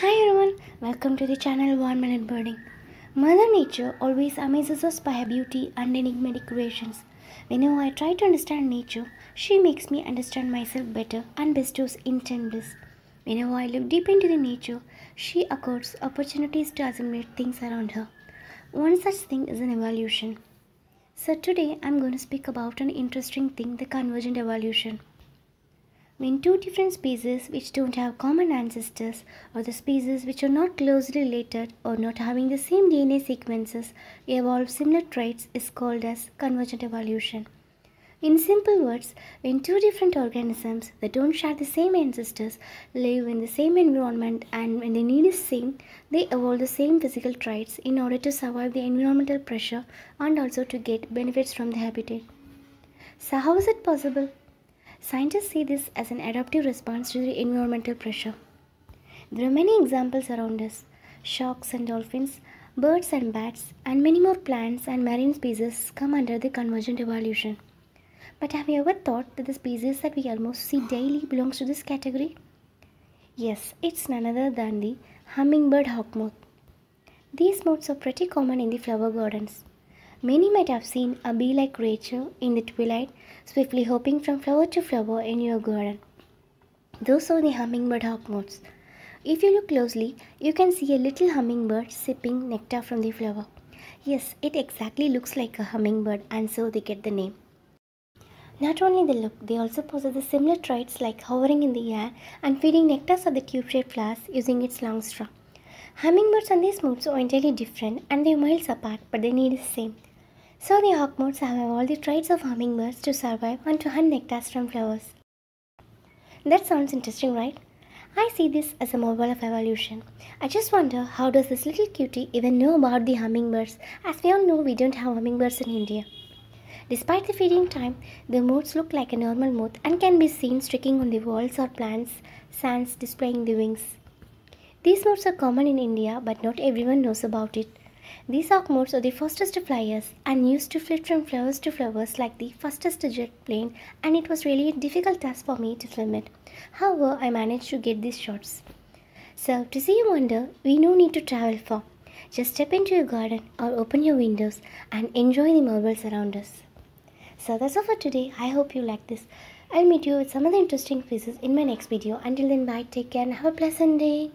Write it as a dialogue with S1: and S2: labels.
S1: Hi everyone, welcome to the channel One Minute Birding. Mother Nature always amazes us by her beauty and enigmatic creations. Whenever I try to understand nature, she makes me understand myself better and bestows instant bliss. Whenever I look deep into the nature, she accords opportunities to assimilate things around her. One such thing is an evolution. So today I'm going to speak about an interesting thing, the convergent evolution. When two different species which don't have common ancestors, or the species which are not closely related or not having the same DNA sequences, evolve similar traits is called as convergent evolution. In simple words, when two different organisms that don't share the same ancestors live in the same environment and when the need is same, they evolve the same physical traits in order to survive the environmental pressure and also to get benefits from the habitat. So how is it possible? Scientists see this as an adaptive response to the environmental pressure. There are many examples around us sharks and dolphins, birds and bats, and many more plants and marine species come under the convergent evolution. But have you ever thought that the species that we almost see daily belongs to this category? Yes, it's none other than the hummingbird hawkmoth. These moths are pretty common in the flower gardens. Many might have seen a bee like creature in the twilight swiftly hopping from flower to flower in your garden. Those are the hummingbird hawk moths. If you look closely, you can see a little hummingbird sipping nectar from the flower. Yes, it exactly looks like a hummingbird, and so they get the name. Not only the look, they also possess the similar traits like hovering in the air and feeding nectar of the tube-shaped flowers using its long straw. Hummingbirds and these moths are entirely different and they're miles apart, but their need is the same. So the hawk moths have all the traits of hummingbirds to survive and to hunt nectar from flowers. That sounds interesting, right? I see this as a marvel of evolution. I just wonder how does this little cutie even know about the hummingbirds as we all know we don't have hummingbirds in India. Despite the feeding time, the moths look like a normal moth and can be seen streaking on the walls or plants, sands displaying the wings. These moths are common in India but not everyone knows about it. These hawk moths are the fastest flyers and used to flit from flowers to flowers like the fastest jet plane and it was really a difficult task for me to film it. However, I managed to get these shots. So, to see a wonder, we no need to travel far. Just step into your garden or open your windows and enjoy the marvels around us. So that's all for today. I hope you like this. I'll meet you with some other interesting pieces in my next video. Until then, bye, take care, and have a pleasant day.